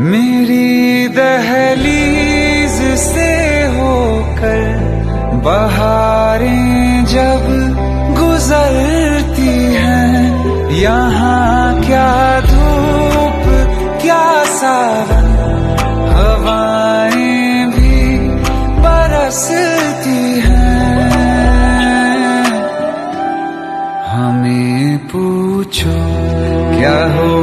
मेरी दहलीज से होकर बहारें जब गुजरती हैं, यहाँ क्या धूप, क्या सावन, हवाएँ भी बरसती हैं। हमें पूछो, क्या हो